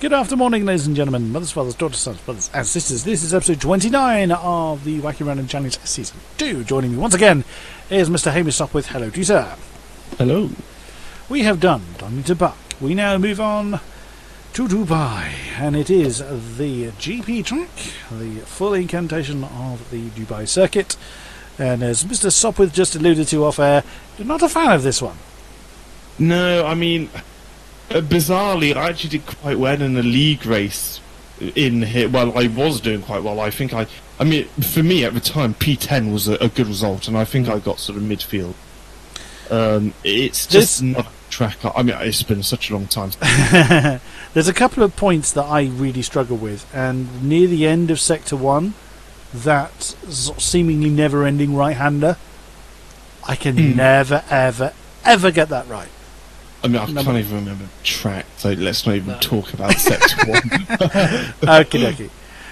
Good afternoon, ladies and gentlemen, mothers, fathers, daughters, sons, brothers, and sisters. This is episode 29 of the Wacky Random Challenge Season 2. Joining me once again is Mr. Hamish Sopwith. Hello to you, sir. Hello. We have done Donny to Buck. We now move on to Dubai, and it is the GP track, the full incantation of the Dubai circuit. And as Mr. Sopwith just alluded to off air, you're not a fan of this one. No, I mean, bizarrely, I actually did quite well in the league race in here. Well, I was doing quite well. I think I, I mean, for me at the time, P10 was a, a good result, and I think I got sort of midfield. Um, it's just not a track. I mean, it's been such a long time. There's a couple of points that I really struggle with, and near the end of Sector 1, that seemingly never ending right hander, I can Hmm. never, ever, ever get that right. I mean, I Number- can't even remember the track, so let's not even talk about sector one. Okie dokie.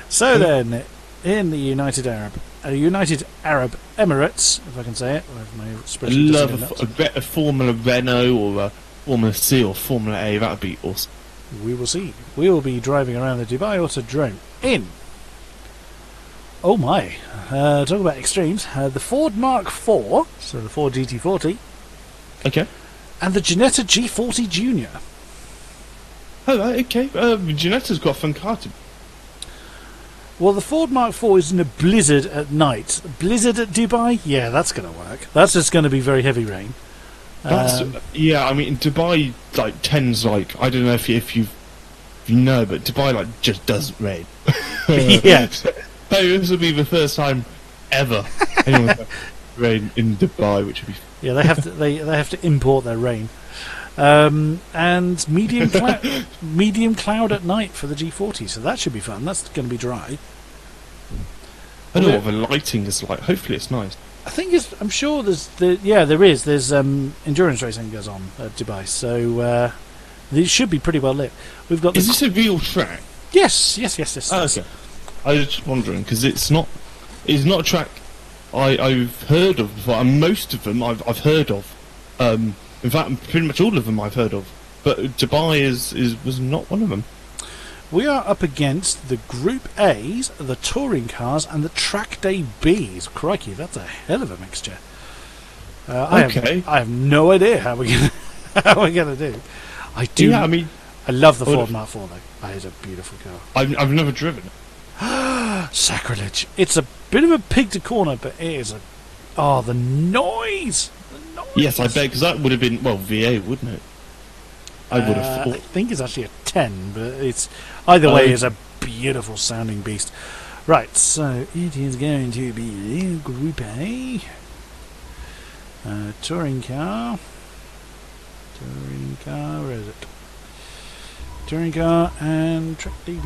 So then, in the United Arab, uh, United Arab Emirates, if I can say it, if my I love a, a, a Formula Renault or a Formula C or Formula A. That would be awesome. We will see. We will be driving around the Dubai Autodrome in. Oh my! Uh, talk about extremes. Uh, the Ford Mark IV, so the Ford GT40, Okay. And the Ginetta G40 Junior. Oh, okay. Uh, Ginetta's got a fun car to Well, the Ford Mark IV is in a blizzard at night. Blizzard at Dubai? Yeah, that's going to work. That's just going to be very heavy rain. That's Um, yeah. I mean, Dubai like tends like I don't know if you, if you you know, but Dubai like just doesn't rain. Yeah. so this will be the first time ever anyone rain in Dubai, which would be yeah, they have to they, they have to import their rain. Um, and medium clou- medium cloud at night for the G40, so that should be fun. That's going to be dry. I don't know what the lighting is like. Hopefully, it's nice. I think it's. I'm sure there's. The, yeah, there is. There's um, endurance racing goes on at Dubai, so uh, these should be pretty well lit. We've got. Is this a real track? yes, yes, yes, yes. Oh, okay. I was just wondering because it's not it's not a track I, I've heard of before, and most of them I've I've heard of. Um, in fact, pretty much all of them I've heard of. But Dubai is, is was not one of them. We are up against the Group A's, the touring cars, and the Track Day B's. Crikey, that's a hell of a mixture. Uh, I Okay. have, I have no idea how we're gonna how we're gonna do. I do. Yeah, I mean, I love the Ford Mark IV though. That is a beautiful car. I've I've never driven it. Sacrilege! It's a bit of a pig to corner, but it is a. Oh, the noise! The noise! Yes, I bet because that would have been well V8, wouldn't it? I would Uh, have I think it's actually a 10, but it's either way Oh. is a beautiful sounding beast. Right, so it is going to be Group A, uh, touring car, touring car, where is it? Touring car and Track DB.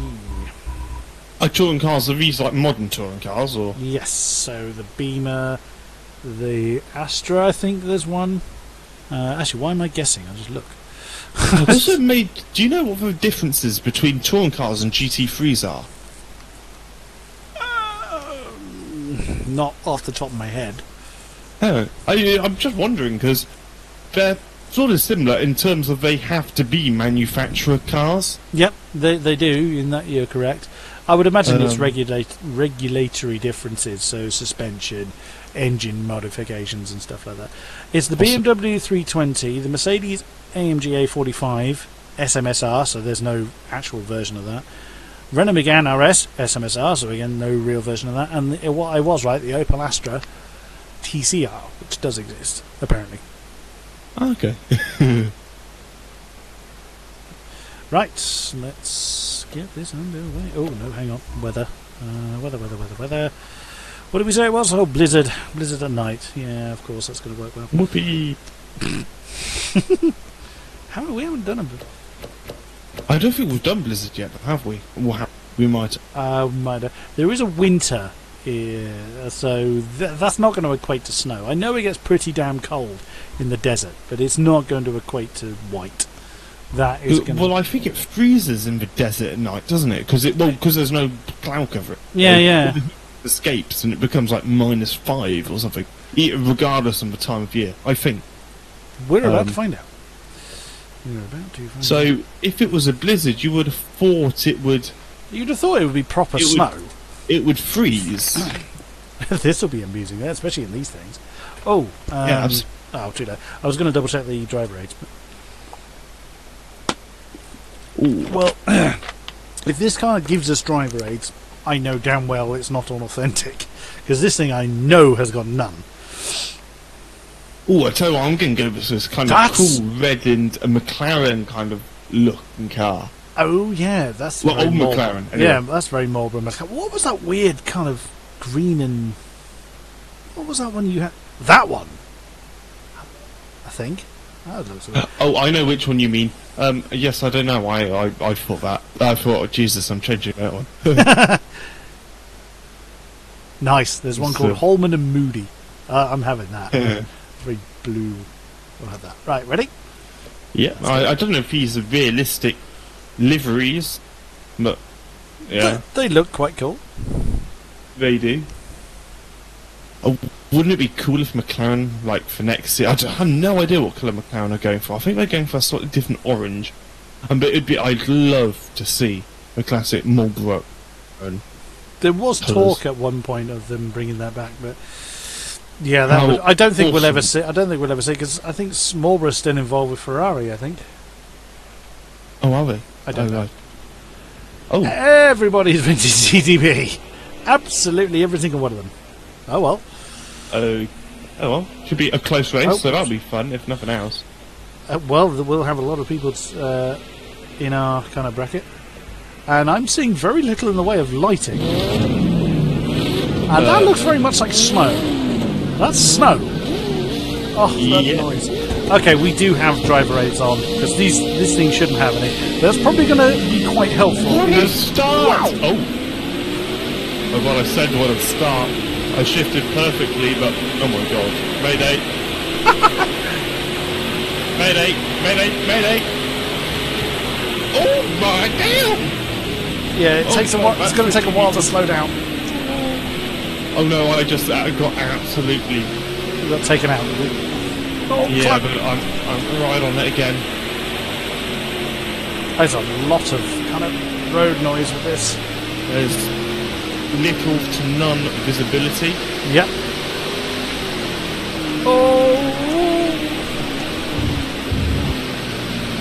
Are touring cars are these like modern touring cars or? Yes, so the Beamer, the Astra, I think there's one. Uh, actually, why am I guessing? I'll just look. Also made. Do you know what the differences between touring cars and GT3s are? Um, not off the top of my head. Oh, I, I'm just wondering because they're sort of similar in terms of they have to be manufacturer cars. Yep, they they do. In that you're correct. I would imagine it's Um, regulate regulatory differences, so suspension, engine modifications, and stuff like that. It's the Possi- BMW 320, the Mercedes AMG A45 SMSR, so there's no actual version of that. Renault Megane RS SMSR, so again no real version of that. And the, what I was right, the Opel Astra TCR, which does exist apparently. Okay. Right, let's get this underway. Oh no, hang on. Weather, uh, weather, weather, weather, weather. What did we say it was? Oh, blizzard, blizzard at night. Yeah, of course that's going to work well. Whoopee! How we haven't done them. I don't think we've done Blizzard yet, have we? Well, ha- we might. Uh, might have- there is a winter here, so th- that's not going to equate to snow. I know it gets pretty damn cold in the desert, but it's not going to equate to white. That is going. Well, I think it freezes in the desert at night, doesn't it? Because it well, because there's no cloud cover. Yeah, It- yeah. it escapes and it becomes like minus five or something, regardless of the time of year. I think. We're about um, to find out. You're about to find So if it was a blizzard, you would have thought it would You'd have thought it would be proper It would- snow. it would freeze. this will be amusing, especially in these things. Oh, um, Yeah, oh, too late. I was going to double check the driver aids. But, Ooh. well, if this car gives us driver aids, I know damn well it's not on authentic because this thing I know has got none. Ooh, I tell you what, I'm going to go with this kind That's- of cool red and a McLaren kind of looking car. Oh yeah, that's Well, old Marlboro. McLaren, anyway. Yeah, that's very Marlboro. McLaren. What was that weird kind of green and what was that one you had? That one, I think. That looks. Oh, I know which one you mean. Um, yes, I don't know why I, I thought that. I thought, oh, Jesus, I'm changing that one. Nice. There's one called Holman and Moody. Uh, I'm having that. very blue. We'll have that. Right, ready? yeah, I, I don't know if these are realistic liveries, but yeah, They, they look quite cool. they do. Oh, wouldn't it be cool if McLaren, like for next year, I, don't- I have no idea what colour McLaren are going for. I think they're going for a slightly different orange. Um, but it'd be, I'd love to see a classic Marlboro. There was Colours. talk at one point of them bringing that back, but yeah, that How would, I don't think we'll ever see. I don't think we'll ever see because I think Marlboro's still involved with Ferrari. I think. Oh, are they? I don't oh, know. right. Oh, Everybody's vintage CDB. Absolutely every single one of them. Oh well. Oh, oh well. Should be a close race, Oh. so that'll be fun if nothing else. Uh, well, we'll have a lot of people uh, in our kind of bracket, and I'm seeing very little in the way of lighting. And that Uh, looks very much like snow. That's snow. Oh, that Yeah. noise. Okay, we do have driver aids on because these this thing shouldn't have any. That's probably going to be quite helpful. What a start! Oh. oh, well, I said what a start. I shifted perfectly, but oh my god. Mayday. mayday, mayday, mayday. Oh my damn! Yeah, it Oh, takes a while. It's going to take a while to slow down. Oh no, I just uh, got absolutely. We got taken out. Oh, Yeah, fuck. but I'm, I'm right on it again. There's a lot of kind of road noise with this. There's little to none visibility. Yep. Oh.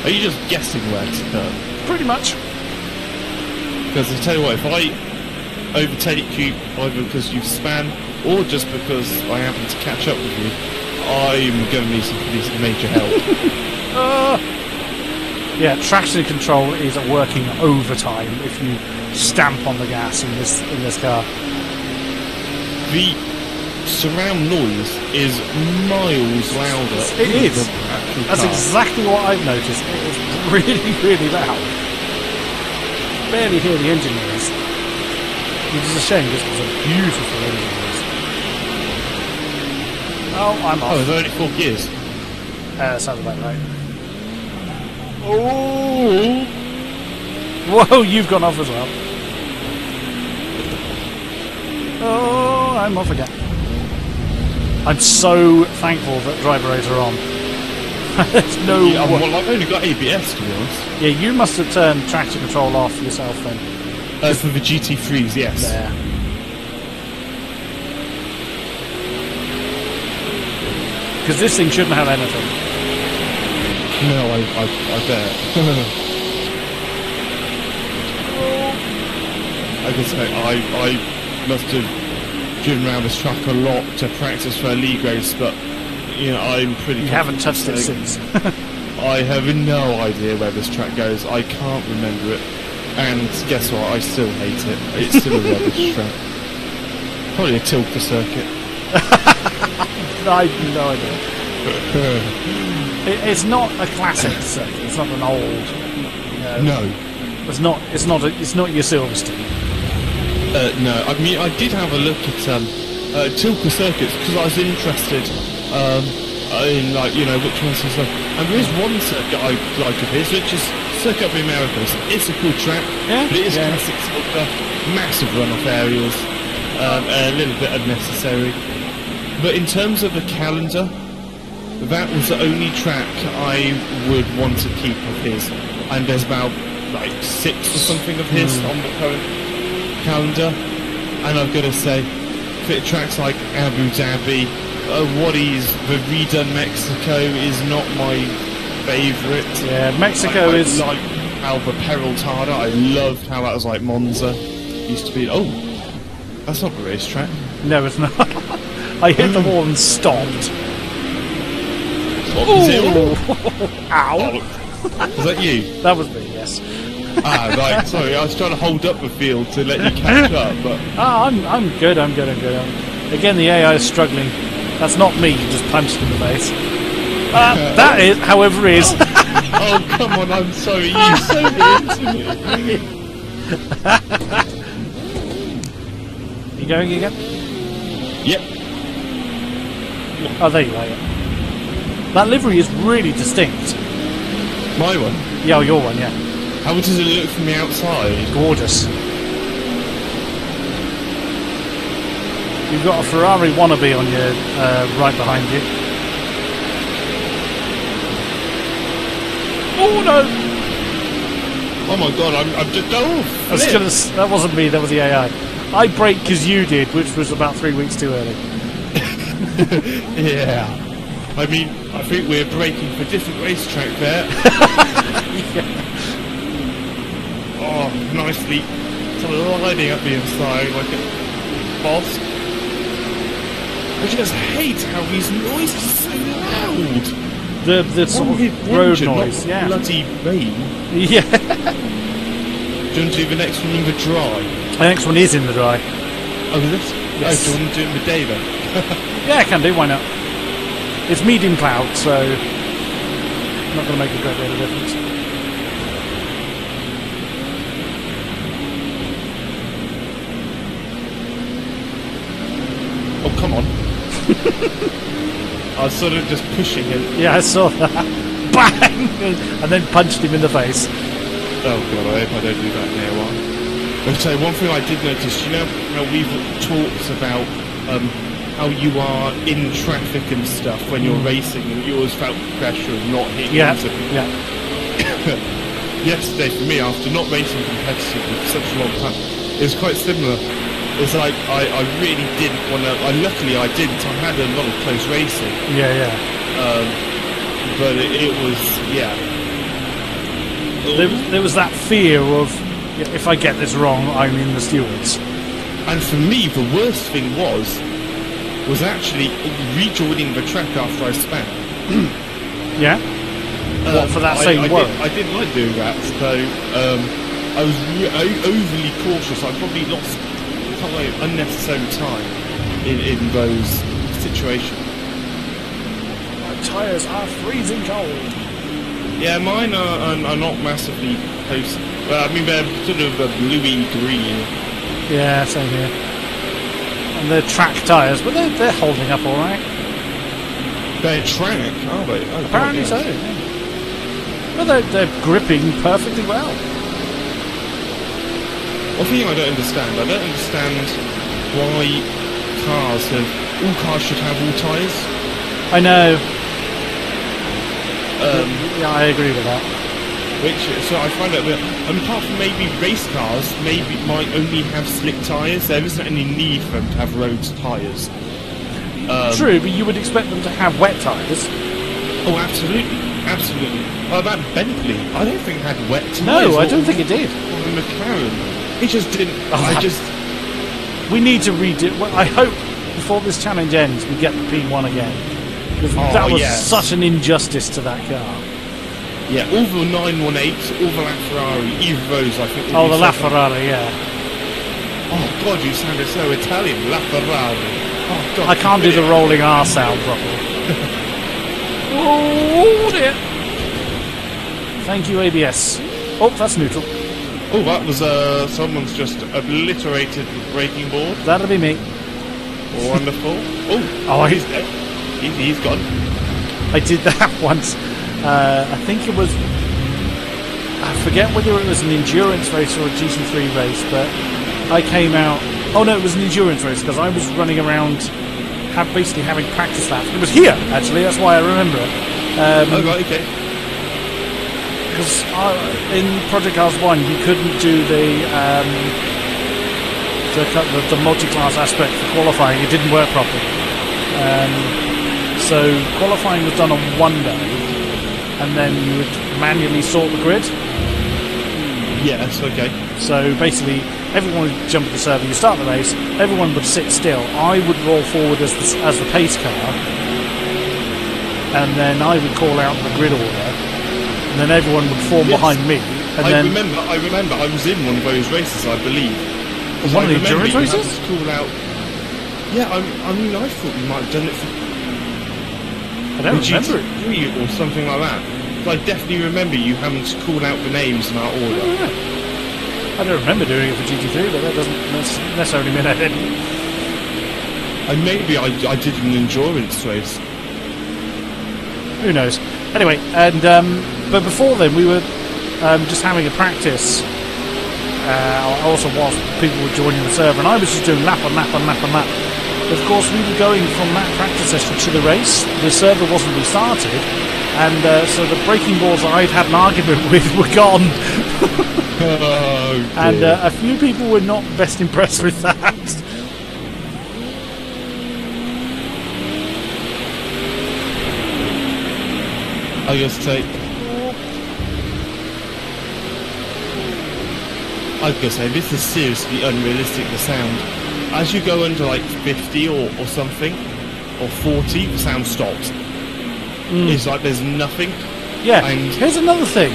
Are you just guessing where to turn? Pretty much. Because I tell you what, if I overtake you either because you've span or just because I happen to catch up with you, I'm going to need some pretty major help. Uh, yeah, traction control is working overtime if you stamp on the gas in this in this car. the surround noise is miles louder. It than is. That's car. exactly what I've noticed. It is really, really loud. Barely hear the engine noise. Which is a shame because it's a beautiful engine noise. Oh, I'm Oh, off. there's only four gears. Uh, sounds about right. Oh! Whoa, you've gone off as well. Oh, I'm off again. I'm so thankful that driver aids are on. There's no Yeah, wa- well, I've only got ABS to be honest. Yeah, you must have turned traction control off yourself then. Uh, for the GT3s, yes. There. Because this thing shouldn't have anything. No, I, I, I bet. I can say I, I must have driven around this track a lot to practice for a league race, but you know I'm pretty. You haven't touched it since. I have no idea where this track goes. I can't remember it, and guess what? I still hate it. It's still a rubbish track. Probably a Tilke circuit. I have no idea. It, it's not a classic circuit. It's not an old. You know, No. It's not. It's not. A, it's not your Silverstone. Uh, no, I mean I did have a look at um, uh, Tilke circuits because I was interested um, in like you know which ones is like. And there is one circuit I like of his, which is Circuit of the Americas. It's a cool track, Yeah, but it is yeah. classic Tilke, massive runoff areas, um, a little bit unnecessary. But in terms of the calendar, that was the only track I would want to keep of his. And there's about like six or something of his Hmm. on the current calendar. And I've got to say, fit tracks like Abu Dhabi, uh, Waddy's the redone Mexico is not my favourite. Yeah, Mexico I, I is. like Alba Peraltada. I loved how that was like Monza used to be. Oh, that's not the racetrack. No, it's not. I hit the wall and stopped. Ow! Oh, was that you? That was me, yes. Ah, right. Sorry, I was trying to hold up the field to let you catch up, but Ah, I'm, I'm good, I'm good, I'm good. I'm, again, the AI is struggling. That's not me, you just punched in the face. Uh, that is, however, is. oh come on, I'm sorry. You so into me. you going again? Yep. Oh, there you are, yeah. That livery is really distinct. My one. Yeah, oh, your one, yeah. How much does it look from the outside? Gorgeous. You've got a Ferrari wannabe on your uh, right behind you. Oh no! Oh my god, I'm, I'm just oh. I was gonna, that wasn't me. That was the AI. I brake because you did, which was about three weeks too early. Yeah. I mean, I think we're breaking for different racetrack there. Oh, nicely sliding up the inside like a boss. I just hate how these noises are so loud. The the sort of road engine, noise, yeah, Bloody rain. yeah. Do you want to do the next one in the dry? The next one is in the dry. Oh, this? Yes. Oh, do you want to do it in the day then? Yeah, I can do. Why not? It's medium cloud, so not going to make a great deal of difference. Oh, come on. I was sort of just pushing him. Yeah, I saw that. Bang! And then punched him in the face. Oh god, I hope I don't do that near one. I'll tell you one thing I did notice, you know how we've talked about um, how you are in traffic and stuff when you're racing and you always felt pressure of not hitting Yeah, into people. yeah. Yesterday for me, after not racing competitively for such a long time, it was quite similar. It's like I, I really didn't want to. I luckily I didn't. I had a lot of close racing, Yeah, yeah. um, but it, it was yeah. There, there was that fear of if I get this wrong, I'm in the stewards. And for me, the worst thing was, was actually rejoining the track after I spat. Yeah. What, for that I, same I word? Did, I didn't like doing that, so um, I was re- o- overly cautious. I probably lost time, unnecessary time in, in those situations. My tyres are freezing cold. Yeah, mine are, are, are not massively close. Well, I mean, they're sort of a bluey green. Yeah, same here. And they're track tyres, but they're, they're holding up all right. They're track, are they? Oh, Apparently God, so. Yeah. Well, they're, they're gripping perfectly well. One thing I don't understand, I don't understand why cars have all cars should have all tyres. I know. Um, Yeah, I agree with that. Which so I find that um, apart from maybe race cars, maybe might only have slick tyres. There isn't any need for them to have road tyres. Um, True, but you would expect them to have wet tyres. Oh, absolutely, absolutely. Oh, that Bentley, I don't think it had wet tyres. No, I don't think it did. or the McLaren, it just didn't. Oh, I just We need to redo. Well, I hope before this challenge ends, we get the P1 again. 'Cause Oh, that was such an injustice to that car. Yeah, all the 918s, all the LaFerrari, either of those, I think. Oh, the LaFerrari, yeah. Oh God, you sounded so Italian, LaFerrari. Oh God, I can't do the rolling R sound properly. oh dear. Thank you, ABS. Oh, that's neutral. Oh, that was uh, someone's just obliterated the braking board. That'll be me. Wonderful. oh, Oh, he's dead. He's, he's gone. I did that once. Uh, I think it was. I forget whether it was an endurance race or a GT3 race, but I came out. Oh no, it was an endurance race because I was running around have basically having practice laps. It was here actually. That's why I remember it. Um, Oh right, okay. because in Project Cars One you couldn't do the um, the, the, the multi-class aspect for qualifying. It didn't work properly. Um, so qualifying was done on one day, and then you would manually sort the grid. Yes, okay. So basically, everyone would jump at the server. You start the race. Everyone would sit still. I would roll forward as the, as the pace car, and then I would call out the grid order, and then everyone would form Yes. behind me. And I then remember. I remember. I was in one of those races, I believe. One I of the endurance races? Call out. Yeah, I, I mean, I thought you might have done it for I don't remember it. GT3 or something like that. But I definitely remember you having to call out the names in our order. I don't remember doing it for GT3, but that doesn't necessarily mean I didn't. And maybe I, I did an endurance race. Who knows? Anyway, and um, but before then we were um, just having a practice. Uh, also, whilst people were joining the server, and I was just doing lap and lap and lap and lap. Of course, we were going from that practice session to the race. The server wasn't restarted, and uh, so the braking balls I'd had an argument with were gone, Oh, and uh, a few people were not best impressed with that. I guess say. I gonna say this is seriously unrealistic. The sound, as you go under like fifty or, or something, or forty, the sound stops. It's like there's nothing. Yeah. And- Here's another thing.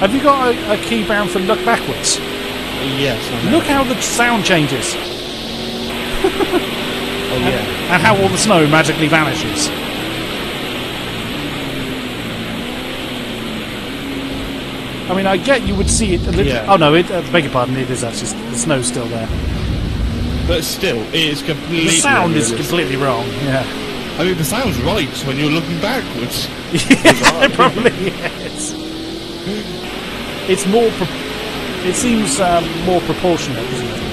Have you got a, a key bound for look backwards? Yes. Look how the sound changes, Oh yeah. and how all the snow magically vanishes. I mean, I get you would see it. A little, Yeah. Oh no! It, uh, beg your pardon. It is actually the snow's still there. But still, it is completely. The sound is completely wrong. Yeah, I mean, the sound's right when you're looking backwards. it probably is. It's more. Pro- it seems um, more proportionate, doesn't it?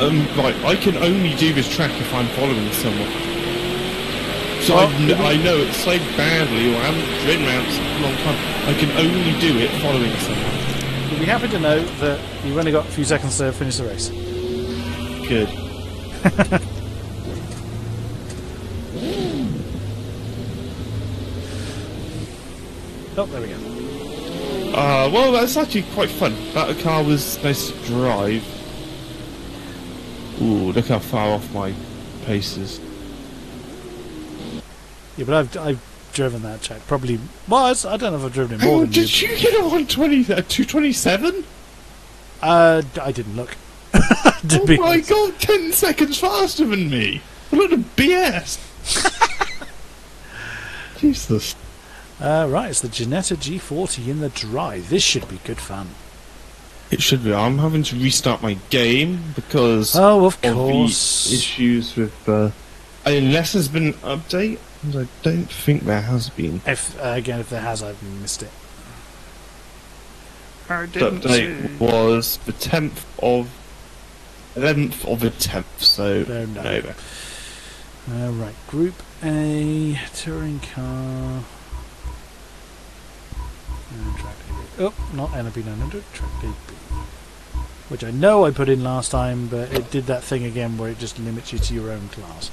Um, right, I can only do this track if I'm following someone. So Well, I, kn- I know it so badly, or I haven't driven around for a long time. I can only do it following someone. You'll be happy to know that you've only got a few seconds to finish the race. Good. Oh, there we go. Uh, well, that's actually quite fun. That car was nice to drive. Ooh, look how far off my paces. Yeah, but I've I've driven that track probably. Well, I don't know if I've driven it more Oh, than you. did you get a 120, a 227? Uh, d- I didn't look. to Oh be my honest. god, 10 seconds faster than me! What a load of BS! Jesus. Uh, right, it's the Ginetta G40 in the dry. This should be good fun. It should be. I'm having to restart my game because Oh, of of course. the issues with. Uh, unless there's been an update, and I don't think there has been. If uh, again, if there has, I've missed it. I The update was the 10th of. 11th of the 10th, so. No, no. November. Uh, right, Group A touring car. And track AB. Oh, not NB 900, track AB. Which I know I put in last time, but it did that thing again where it just limits you to your own class.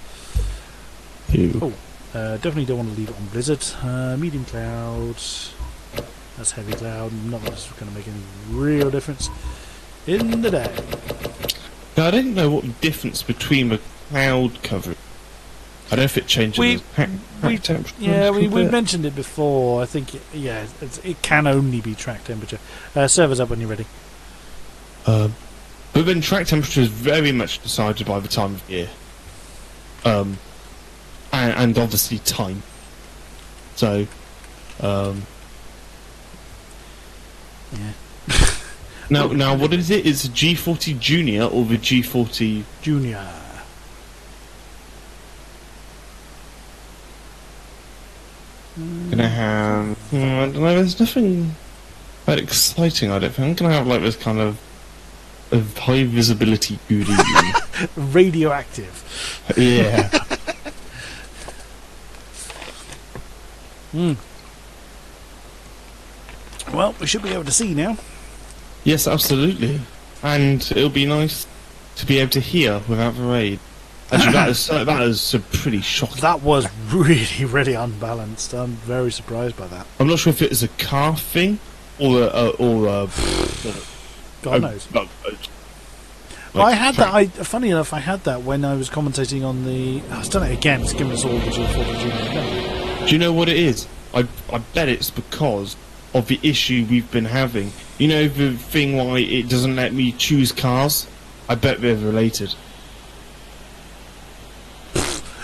Ew. Oh. Uh, definitely don't want to leave it on Blizzard. Uh, medium clouds. That's heavy cloud. Not going to make any real difference in the day. Now, I didn't know what the difference between the cloud cover. I don't know if it changes. We- the pack- we- pack Yeah, we, we mentioned it before. I think, it, yeah, it's, it can only be track temperature. Uh, server's up when you're ready. Um, but then track temperature is very much decided by the time of year. Um, and, and obviously time. So, um, Yeah. Now, now what is it? Is G40 Junior or the G40? Junior. Gonna have? hmm, I don't know. There's nothing that exciting. I don't think. I'm gonna have like this kind of, of high visibility goodie. radioactive. Yeah. Hmm. Well, we should be able to see now. Yes, absolutely. And it'll be nice to be able to hear without the raid. Actually, that is uh, that is uh, pretty shocking. That was really, really unbalanced. I'm very surprised by that. I'm not sure if it is a car thing or a, uh, or a, God a- knows. a- a- Well, I had that. I, funny enough, I had that when I was commentating on the. I was done it again. It's given us all the G4 G. Do you know what it is? I I bet it's because of the issue we've been having. You know the thing why it doesn't let me choose cars. I bet they're related.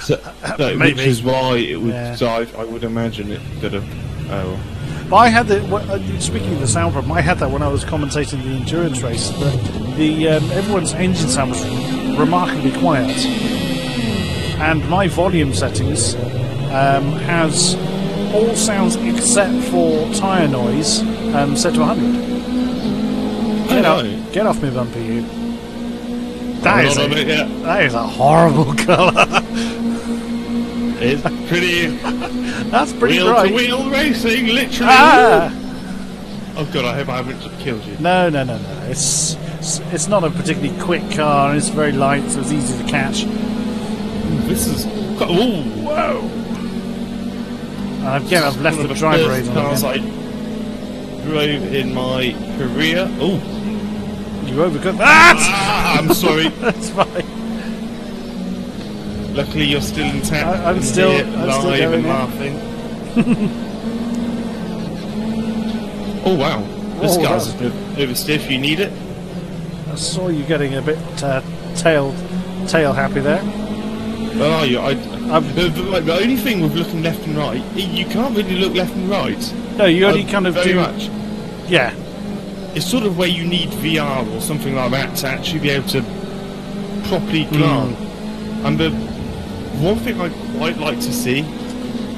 So, no, Maybe. which is why it would. Yeah. So I, I would imagine it could have. Oh, But I had that. wh- uh, Speaking of the sound problem, I had that when I was commentating the endurance race. That the um, everyone's engine sound was remarkably quiet, and my volume settings um, has all sounds except for tyre noise um, set to 100. Get, Oh, off, get off me, bumpy you. That is, a, it that is a horrible colour. It's pretty That's pretty wheel bright. to wheel racing, literally. Ah! Oh god, I hope I haven't killed you. No, no, no, no. It's it's- it's not a particularly quick car, and it's very light, so it's easy to catch. This is. Ooh, Whoa! And again, I've left the driver aid on cars again. I drove in my career. Oh, You overcut that! ah, I'm sorry. That's fine. Luckily, you're still intact. I- I'm still- I'm still live going, and laughing. oh wow, this Oh, car's that's- a bit over stiff. You need it. I saw you getting a bit uh, tail tail happy there. Where are you? I, the, the, like, the only thing with looking left and right, you can't really look left and right. No, you only Uh, kind of very do. much. Yeah, It's sort of where you need VR or something like that to actually be able to properly Hmm. glance. And the one thing I quite like to see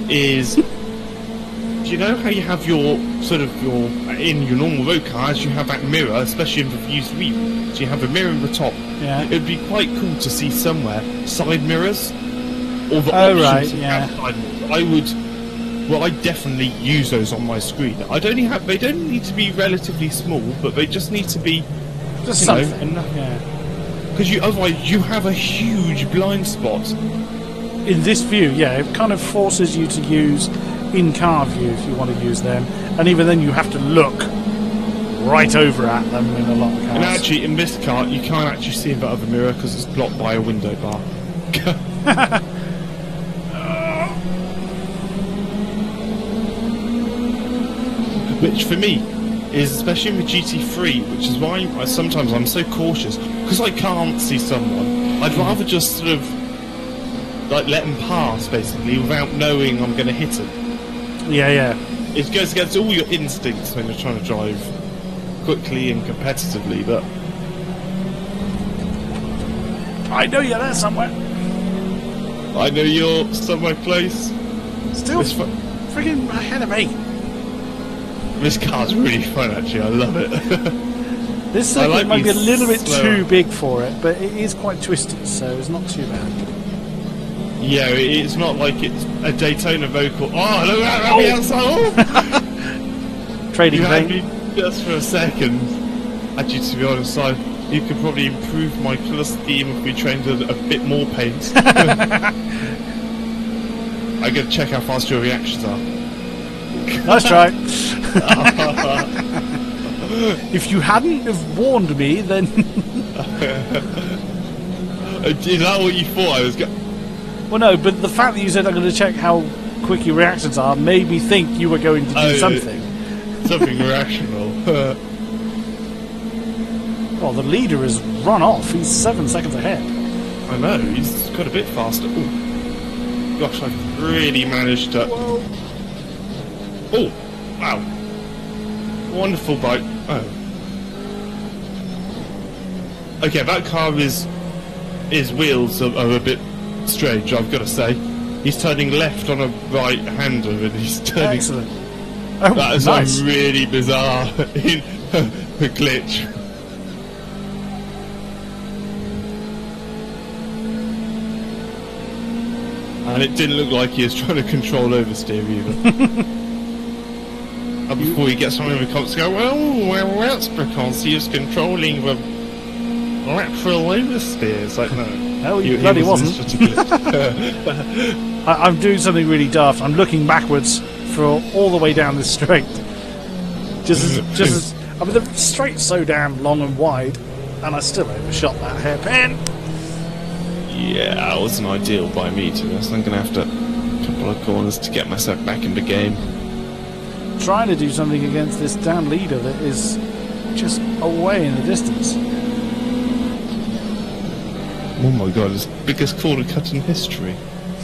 is, do you know how you have your sort of your in your normal road cars you have that mirror, especially in the used wheel. So you have a mirror in the top. yeah. It'd be quite cool to see somewhere side mirrors or the Oh, options right, yeah. side. I would. Well, I definitely use those on my screen. I don't have. They don't need to be relatively small, but they just need to be Just you know, something. enough. Yeah. because you otherwise you have a huge blind spot. In this view, yeah, it kind of forces you to use in-car view if you want to use them, and even then you have to look right over at them in a lot of cars. And actually, in this car, you can't actually see in the other mirror because it's blocked by a window bar. which for me is especially in the GT3, which is why I, sometimes I'm so cautious because I can't see someone. I'd rather just sort of like let them pass basically without knowing I'm going to hit them. yeah, yeah. It goes against all your instincts when you're trying to drive quickly and competitively, but I know you're there somewhere. I know you're somewhere close. Still This, fu- friggin' ahead of me. This car's really fun, actually. I love it. This circuit like might be a little bit slower. too big for it, but it is quite twisty, so it's not too bad. yeah, it's not like it's a Daytona vocal. Oh, look at that! me oh. outside. Oh, Trading you had paint. me just for a second. Actually, to be honest, I, you could probably improve my colour scheme if we trained a, a bit more paint. I gotta check how fast your reactions are. Nice try. if you hadn't have warned me, then Is that what you thought I was going? well, no. But the fact that you said I'm going to check how quick your reactions are made me think you were going to do Oh, yeah. something. Something irrational. Well, the leader has run off. He's seven seconds ahead. I know, he's got a bit faster. Ooh. Gosh, I've really managed to. Oh, wow wonderful bike. Oh. Okay, that car is. His wheels are, are a bit strange, I've got to say. He's turning left on a right hander and he's turning. Excellent. Oh, that is nice. a really bizarre glitch. And it didn't look like he was trying to control oversteer either. and before he gets on the comments, go, well, well, that's because he was controlling the lateral oversteer. Like, no. No, he bloody wasn't. I, I'm doing something really daft. I'm looking backwards for all the way down this straight. Just as, just as, I mean, the straight's so damn long and wide, and I still overshot that hairpin. yeah, that wasn't ideal by me, to be honest. I'm going to have to a couple of corners to get myself back in the game. Trying to do something against this damn leader that is just away in the distance. Oh my god, it's the biggest corner cut in history.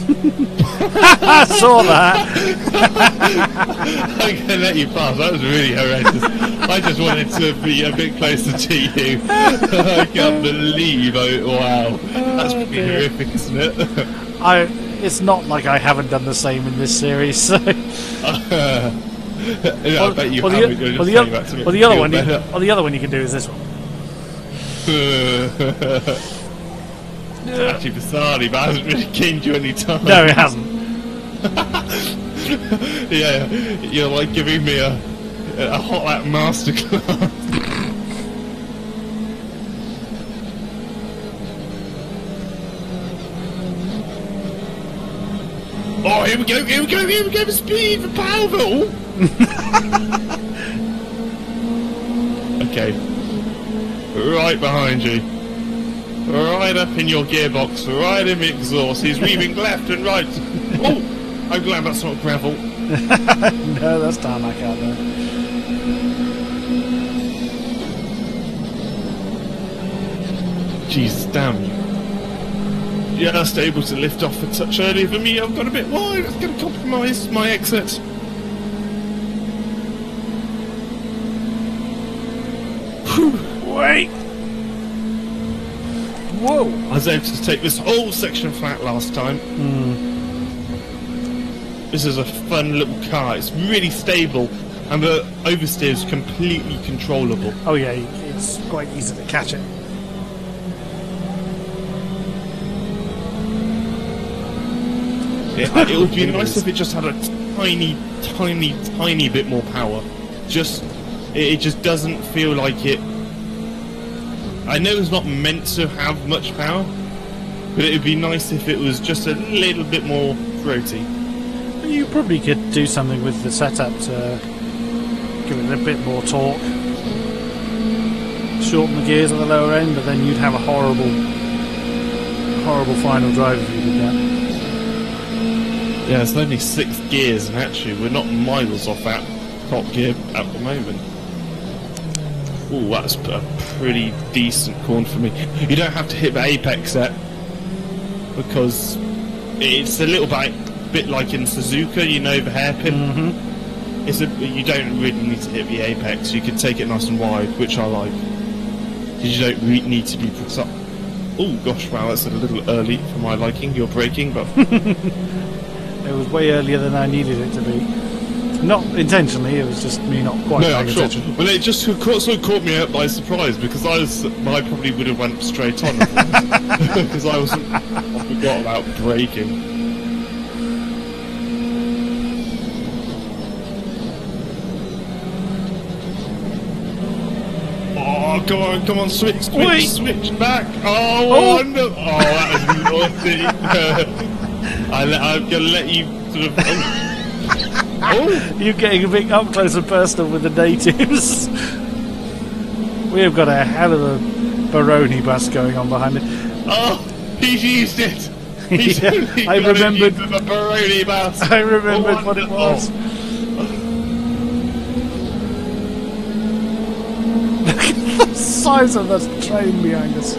I saw that. I'm gonna let you pass. That was really horrendous. I just wanted to be a bit closer to you. I can't believe. I, wow, that's oh, pretty dear. horrific, isn't it? I. It's not like I haven't done the same in this series. So, uh, Yeah, I bet you haven't. the, just the, saying that oth- to make well, the other one, you, well, the other one you can do is this one. Actually, bizarrely, but hasn't really gained you any time. No, it hasn't. yeah, you're like giving me a a hot lap masterclass. Oh, here we go, here we go, here we go for speed, for powerful! okay. Right behind you. Right up in your gearbox, right in the exhaust. He's weaving left and right. Oh, I'm glad that's not gravel. No, that's tarmac out there. Jesus damn you. Just able to lift off at such early for me. I've got a bit wide. It's going to compromise my exit. Wait. Whoa. I was able to take this whole section flat last time. Hmm. This is a fun little car. It's really stable, and the oversteer is completely controllable. Oh yeah, it's quite easy to catch it. It, uh, it would be nice if it just had a tiny, tiny, tiny bit more power. Just, it, it just doesn't feel like it. I know it's not meant to have much power, but it would be nice if it was just a little bit more throaty. You probably could do something with the setup to give it a bit more torque. Shorten the gears at the lower end, but then you'd have a horrible, horrible final drive if you did that. Yeah, it's only six gears, and actually, we're not miles off that top gear at the moment. Oh, that's a pretty decent corner for me. You don't have to hit the apex yet, because it's a little bit, bit like in Suzuka, you know, the hairpin. Mm-hmm. It's a, you don't really need to hit the apex. You can take it nice and wide, which I like. Because you don't re- need to be precise. Oh gosh, wow, that's a little early for my liking. You're braking, but It was way earlier than I needed it to be. Not intentionally, it was just me not quite no, I'm sure. attention. Well, it just caught, sort of caught me out by surprise because I was, I probably would have went straight on because I wasn't. I forgot about braking. Oh, come on, come on, switch, switch, Wait. switch back. Oh, Oh. wonder- oh that is naughty. I let, I'm gonna let you sort of. Oh. oh. You're getting a bit up close and personal with the natives. we have got a hell of a Baroni bus going on behind it. Oh, he's used it. He's Yeah, only I it remembered- used with a Baroni bus. I remembered Oh, what it was. Look at the size of that train behind us.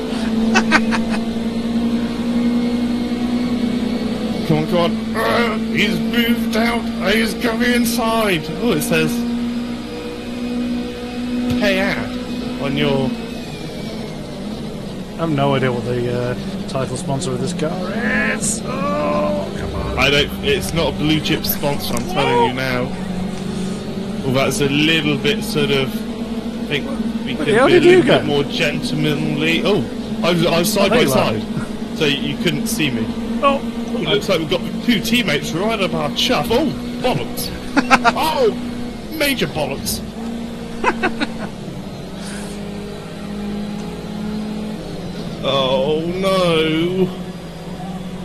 Come on, come on. Uh, he's moved out. He's coming inside. Oh, it says pay ad on your. I have no idea what the uh, title sponsor of this car is. Oh, come on. I don't. It's not a blue chip sponsor. I'm telling you now. Well, that's a little bit sort of. I think we could be a little bit more gentlemanly. Oh, I was, I was side by side, so you couldn't see me. Oh, Looks like we've got two teammates right up our chuff. Oh, bollocks. oh, major bollocks. oh, no.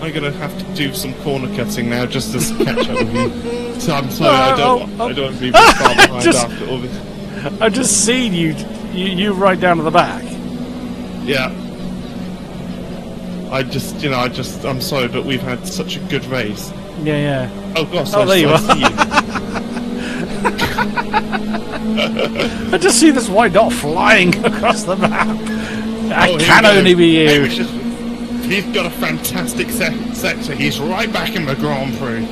I'm going to have to do some corner cutting now just to catch up with you. So I'm sorry, I don't, Oh, oh, I don't want to be far behind Just- after all this. I just seen you, you, you right down to the back. Yeah. I just, you know, I just, I'm sorry, but we've had such a good race. Yeah, yeah. Oh, gosh, Oh, I, there you I are. see you. I just see this white dot flying across the map. That Oh, can only be Hey, you. we should- He's got a fantastic se- sector. He's right back in the Grand Prix.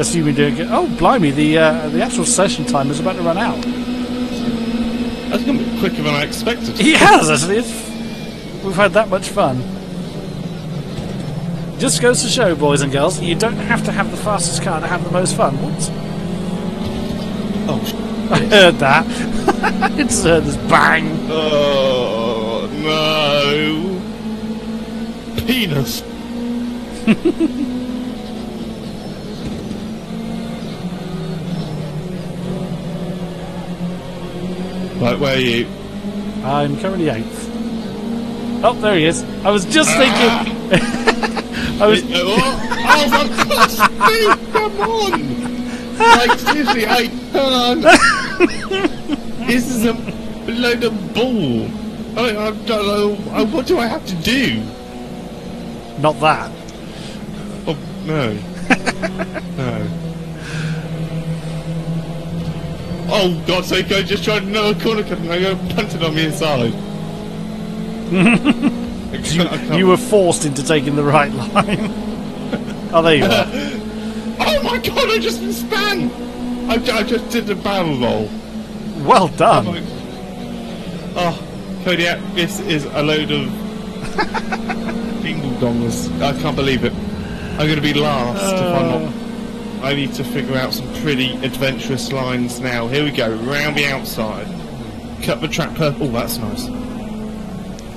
Assuming doing it. Oh, blimey! The uh, the actual session time is about to run out. That's going to be quicker than I expected. He has actually. It's, we've had that much fun. Just goes to show, boys and girls, you don't have to have the fastest car to have the most fun. Whoops! Oh, I heard that. I just heard this bang. oh no. Penis. right, where are you? I'm currently eighth. Oh, there he is. I was just Ah. thinking. I was. oh, oh, for God's sake, come on! Like, seriously, I, come on. this is a load of bull. I, I I, what do I have to do? Not that. Oh, no. no. Oh, God's sake, I just tried another corner cut and I got punted on the inside. I can't- I can't- You were forced into taking the right line. oh, there you are. Oh my god, I just span! I, I just did a barrel roll. Well done. Oh, oh Kodiak, this is a load of dingle dongers. I can't believe it. I'm going to be last if I'm not. Uh. I need to figure out some pretty adventurous lines now. Here we go, round the outside. Cut the track purple. Oh, that's nice.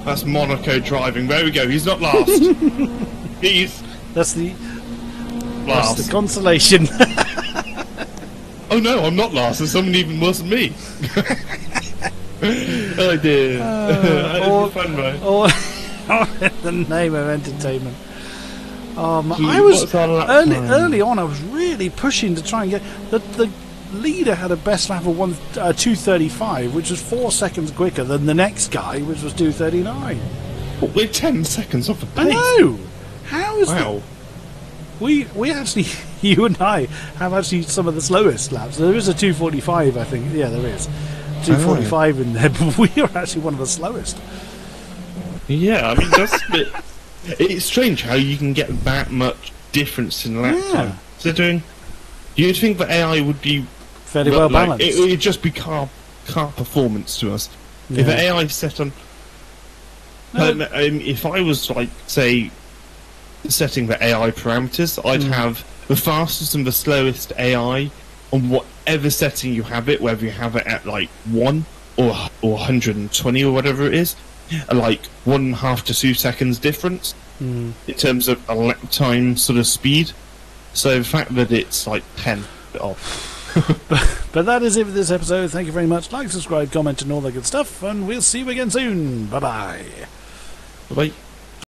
That's Monaco driving. There we go. He's not last. He's That's the that's last. the consolation. Oh no, I'm not last. There's someone even worse than me. oh dear. that or- fun, right? or in the name of entertainment. Um, Gee, I was what's our lap early early on. I was really pushing to try and get the the leader had a best lap of one uh, two thirty five, which was four seconds quicker than the next guy, which was two thirty nine. We're ten seconds off the I pace. know. How is Wow. that? We we actually you and I have actually some of the slowest laps. There is a two forty five, I think. Yeah, there is. Two forty five in there, but we are actually one of the slowest. Yeah, I mean that's a bit. It's strange how you can get that much difference in lap Yeah. time. So doing. You'd think that AI would be Fairly well like, balanced. It would just be car car performance to us. If Yeah. AI set on. No. Um, um, if I was like say setting the AI parameters, I'd Hmm. have the fastest and the slowest AI on whatever setting you have it, whether you have it at like one or or 120 or whatever it is, like one and a half to two seconds difference Mm. in terms of a lap time sort of speed. So the fact that it's like 10 off. But that is it for this episode. Thank you very much. Like, subscribe, comment, and all that good stuff. And we'll see you again soon. Bye bye. Bye.